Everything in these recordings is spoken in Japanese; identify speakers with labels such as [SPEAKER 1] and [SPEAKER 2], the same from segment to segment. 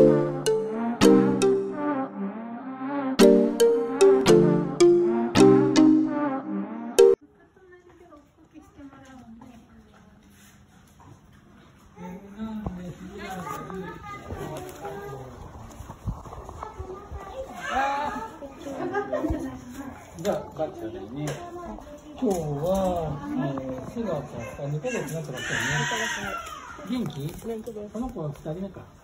[SPEAKER 1] じゃあ、ガチャだよね。今日は、えー、4月20日、2ヶ月になってますよね。元気。この子は2人目か。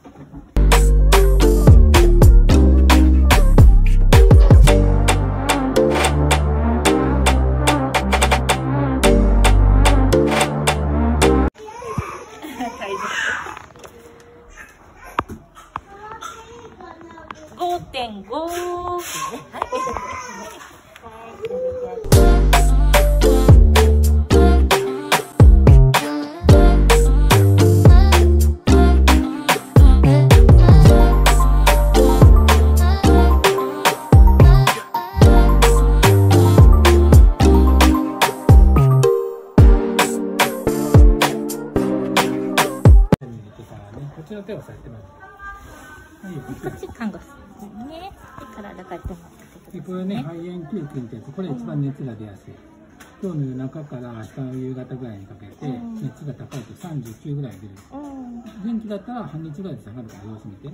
[SPEAKER 2] 五点五。
[SPEAKER 1] っちの手をさしてもらって。はい、
[SPEAKER 2] こっち看護師ね。で体からって
[SPEAKER 1] でこれね、肺炎球菌ってこれ一番熱が出やすい。今日の夜中から明日の夕方ぐらいにかけて、
[SPEAKER 2] うん
[SPEAKER 1] 熱が高いと39ぐらい出る。
[SPEAKER 2] うん。
[SPEAKER 1] 元気だったら半日ぐらいで下がるから様子見て。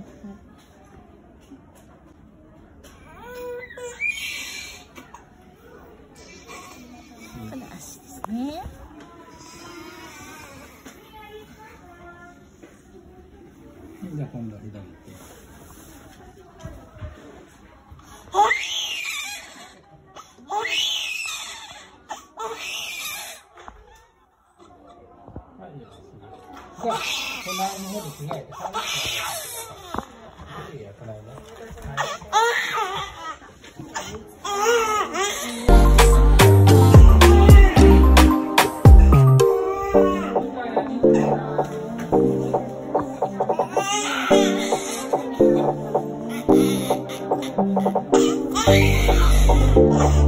[SPEAKER 2] この足ですね。
[SPEAKER 1] じゃあ今度は左手。はい、じゃあ、隣の方で着替えて、帰っていいよ、隣ね。はい。
[SPEAKER 3] oh you.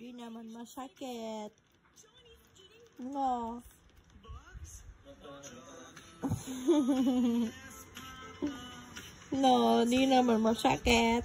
[SPEAKER 3] Di naman masakit. No. no, di naman masakit.